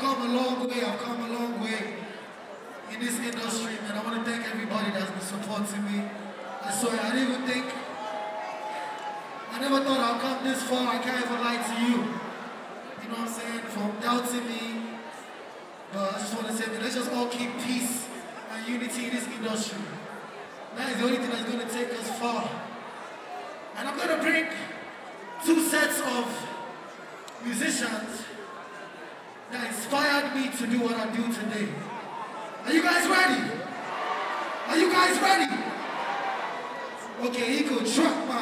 come a long way. I've come a long way in this industry, man. I want to thank everybody that's been supporting me. I swear, I didn't even think, I never thought I'd come this far. I can't even lie to you. You know what I'm saying? From doubting me. But I just want to say, let's just all keep peace and unity in this industry. That is the only thing that's going to take us far. And I'm going to bring two sets of musicians that inspired me to do what I do today. Are you guys ready? Are you guys ready? Okay, Eagle, truck mash.